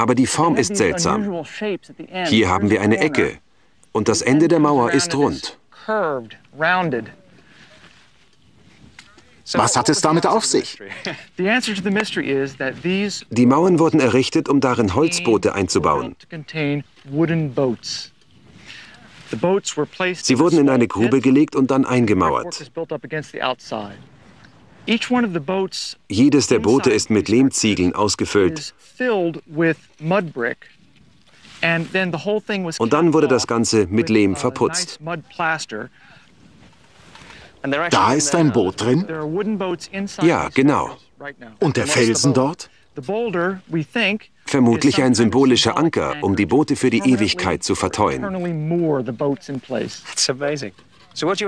Aber die Form ist seltsam. Hier haben wir eine Ecke und das Ende der Mauer ist rund. Was hat es damit auf sich? Die Mauern wurden errichtet, um darin Holzboote einzubauen. Sie wurden in eine Grube gelegt und dann eingemauert. Jedes der Boote ist mit Lehmziegeln ausgefüllt. Und dann wurde das Ganze mit Lehm verputzt. Da ist ein Boot drin? Ja, genau. Und der Felsen dort? Vermutlich ein symbolischer Anker, um die Boote für die Ewigkeit zu verteuen.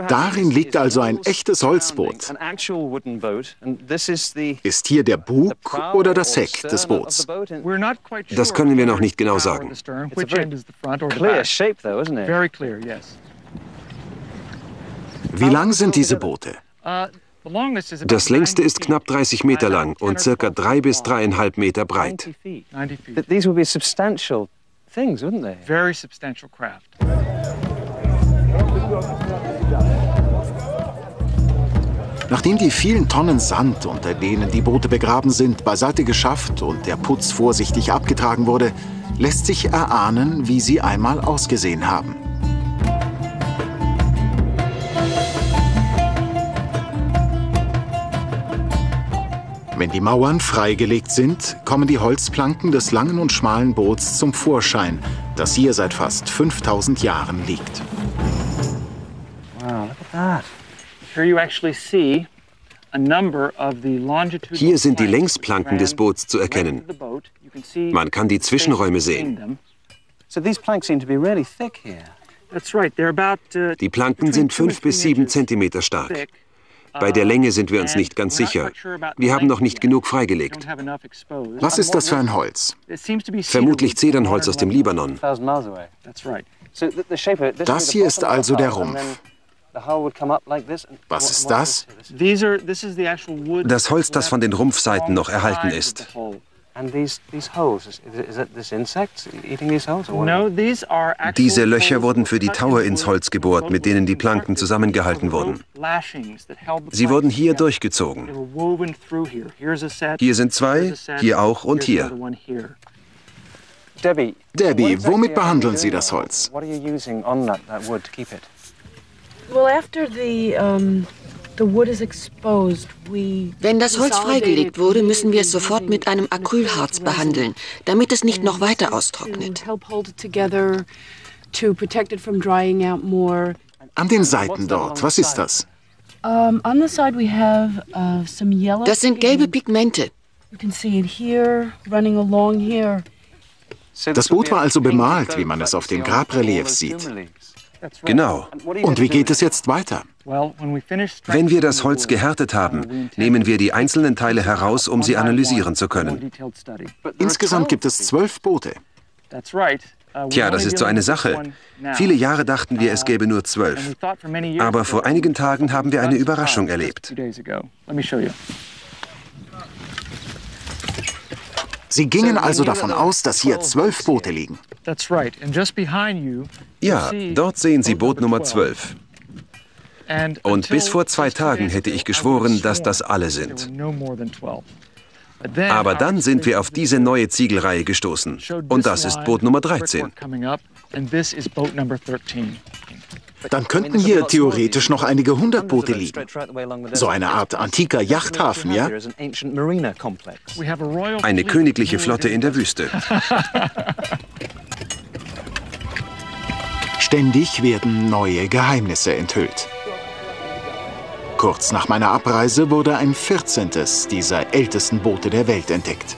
Darin liegt also ein echtes Holzboot. Ist hier der Bug oder das Heck des Boots? Das können wir noch nicht genau sagen. Wie lang sind diese Boote? Das längste ist knapp 30 Meter lang und circa drei bis dreieinhalb Meter breit. Very substantial craft. Nachdem die vielen Tonnen Sand, unter denen die Boote begraben sind, beiseite geschafft und der Putz vorsichtig abgetragen wurde, lässt sich erahnen, wie sie einmal ausgesehen haben. Wenn die Mauern freigelegt sind, kommen die Holzplanken des langen und schmalen Boots zum Vorschein, das hier seit fast 5000 Jahren liegt. That. Here you actually see hier sind die Längsplanken des Boots zu erkennen. Man kann die Zwischenräume sehen. Uh, die Planken sind fünf bis sieben Zentimeter stark. Bei der Länge sind wir uns nicht ganz sicher. Wir haben noch nicht genug freigelegt. Was ist das für ein Holz? Vermutlich Zedernholz aus dem Libanon. Das hier ist also der Rumpf. Was ist das? Das Holz, das von den Rumpfseiten noch erhalten ist. Diese Löcher wurden für die Tower ins Holz gebohrt, mit denen die Planken zusammengehalten wurden. Sie wurden hier durchgezogen. Hier sind zwei, hier auch und hier. Debbie, womit behandeln Sie das Holz? Wenn das Holz freigelegt wurde, müssen wir es sofort mit einem Acrylharz behandeln, damit es nicht noch weiter austrocknet. An den Seiten dort, was ist das? Uh, das sind gelbe Pigmente. Das Boot war also bemalt, wie man es auf den Grabreliefs sieht. Genau. Und wie geht es jetzt weiter? Wenn wir das Holz gehärtet haben, nehmen wir die einzelnen Teile heraus, um sie analysieren zu können. Insgesamt gibt es zwölf Boote. Tja, das ist so eine Sache. Viele Jahre dachten wir, es gäbe nur zwölf. Aber vor einigen Tagen haben wir eine Überraschung erlebt. Sie gingen also davon aus, dass hier zwölf Boote liegen. Ja, dort sehen Sie Boot Nummer 12. Und bis vor zwei Tagen hätte ich geschworen, dass das alle sind. Aber dann sind wir auf diese neue Ziegelreihe gestoßen. Und das ist Boot Nummer 13. Dann könnten hier theoretisch noch einige hundert Boote liegen. So eine Art antiker Yachthafen, ja? Eine königliche Flotte in der Wüste. Ständig werden neue Geheimnisse enthüllt. Kurz nach meiner Abreise wurde ein 14. dieser ältesten Boote der Welt entdeckt.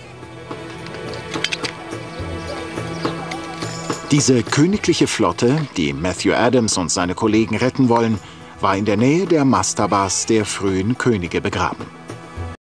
Diese königliche Flotte, die Matthew Adams und seine Kollegen retten wollen, war in der Nähe der Mastabas der frühen Könige begraben.